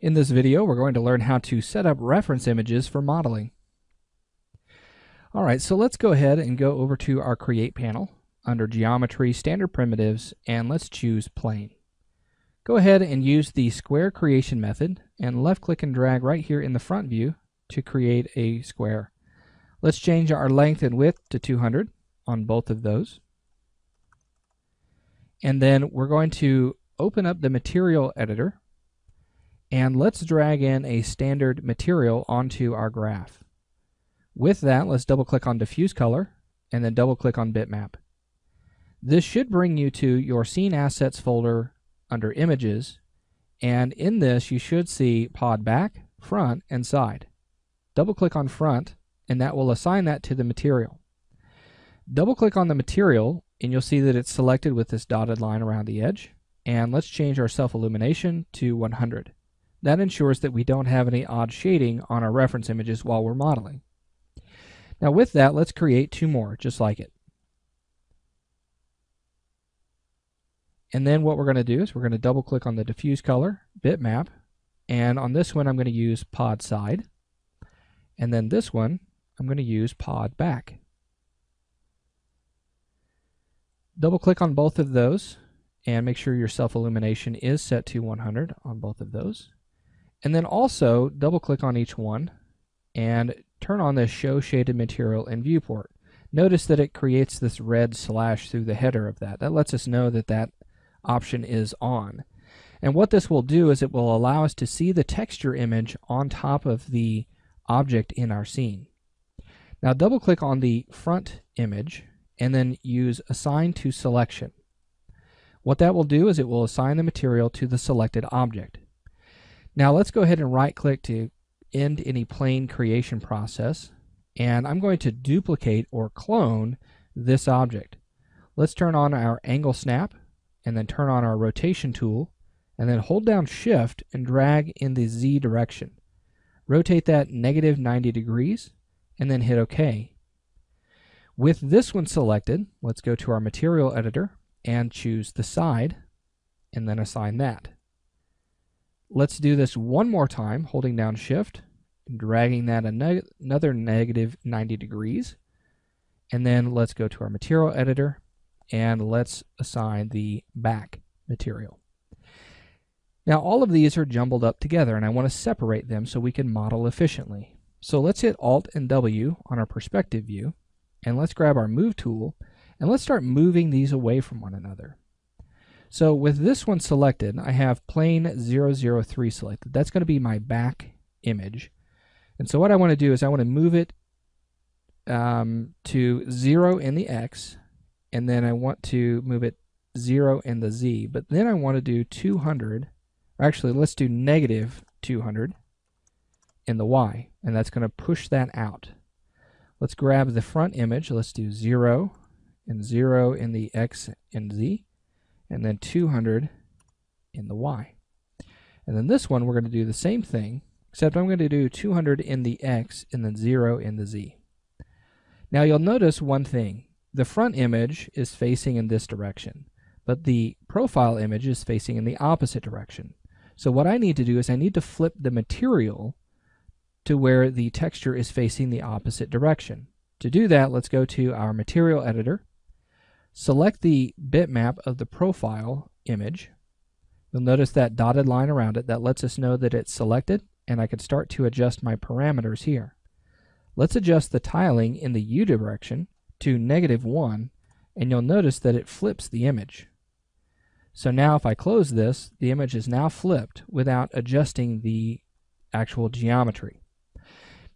In this video, we're going to learn how to set up reference images for modeling. All right, so let's go ahead and go over to our Create panel under Geometry, Standard Primitives, and let's choose Plane. Go ahead and use the square creation method and left click and drag right here in the front view to create a square. Let's change our length and width to 200 on both of those. And then we're going to open up the material editor and let's drag in a standard material onto our graph. With that, let's double click on diffuse color and then double click on bitmap. This should bring you to your scene assets folder under images and in this you should see pod back, front, and side. Double click on front and that will assign that to the material. Double click on the material and you'll see that it's selected with this dotted line around the edge. And let's change our self-illumination to 100. That ensures that we don't have any odd shading on our reference images while we're modeling. Now with that, let's create two more, just like it. And then what we're going to do is we're going to double click on the diffuse color, bitmap, and on this one I'm going to use pod side. And then this one, I'm going to use pod back. Double click on both of those and make sure your self-illumination is set to 100 on both of those. And then also double click on each one and turn on the show shaded material in viewport. Notice that it creates this red slash through the header of that. That lets us know that that option is on. And what this will do is it will allow us to see the texture image on top of the object in our scene. Now double click on the front image and then use assign to selection. What that will do is it will assign the material to the selected object. Now let's go ahead and right click to end any plane creation process and I'm going to duplicate or clone this object. Let's turn on our angle snap and then turn on our rotation tool and then hold down shift and drag in the Z direction. Rotate that negative 90 degrees and then hit OK. With this one selected, let's go to our material editor and choose the side and then assign that. Let's do this one more time, holding down shift dragging that another negative 90 degrees. And then let's go to our material editor and let's assign the back material. Now all of these are jumbled up together and I want to separate them so we can model efficiently. So let's hit Alt and W on our perspective view and let's grab our move tool and let's start moving these away from one another. So with this one selected, I have plane 003 selected. That's going to be my back image. And so what I want to do is I want to move it um, to 0 in the X, and then I want to move it 0 in the Z. But then I want to do 200, actually let's do negative 200 in the Y, and that's going to push that out. Let's grab the front image. Let's do 0 and 0 in the X and Z, and then 200 in the Y. And then this one, we're going to do the same thing, except I'm going to do 200 in the X and then 0 in the Z. Now you'll notice one thing. The front image is facing in this direction, but the profile image is facing in the opposite direction. So what I need to do is I need to flip the material to where the texture is facing the opposite direction. To do that, let's go to our material editor, select the bitmap of the profile image. You'll notice that dotted line around it that lets us know that it's selected and I can start to adjust my parameters here. Let's adjust the tiling in the U direction to negative 1 and you'll notice that it flips the image. So now if I close this, the image is now flipped without adjusting the actual geometry.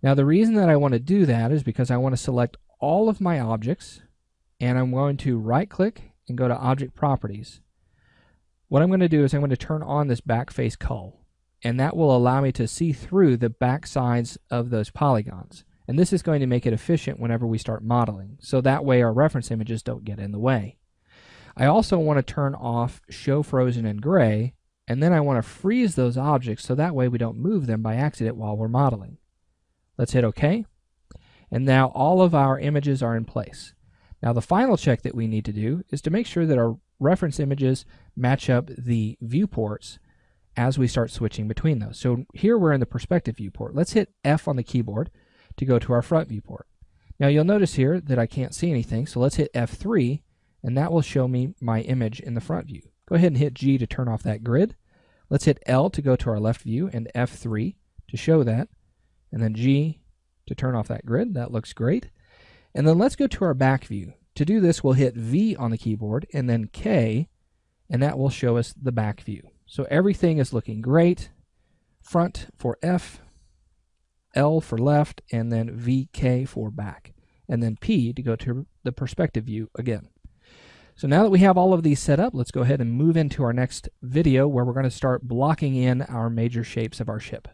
Now the reason that I want to do that is because I want to select all of my objects and I'm going to right click and go to object properties. What I'm going to do is I'm going to turn on this back face cull and that will allow me to see through the back sides of those polygons. And this is going to make it efficient whenever we start modeling. So that way our reference images don't get in the way. I also want to turn off show frozen and gray and then I want to freeze those objects so that way we don't move them by accident while we're modeling. Let's hit OK. And now all of our images are in place. Now the final check that we need to do is to make sure that our reference images match up the viewports as we start switching between those. So here we're in the perspective viewport. Let's hit F on the keyboard to go to our front viewport. Now you'll notice here that I can't see anything, so let's hit F3 and that will show me my image in the front view. Go ahead and hit G to turn off that grid. Let's hit L to go to our left view and F3 to show that, and then G to turn off that grid. That looks great. And then let's go to our back view. To do this, we'll hit V on the keyboard and then K, and that will show us the back view. So everything is looking great. Front for F, L for left, and then VK for back. And then P to go to the perspective view again. So now that we have all of these set up, let's go ahead and move into our next video where we're going to start blocking in our major shapes of our ship.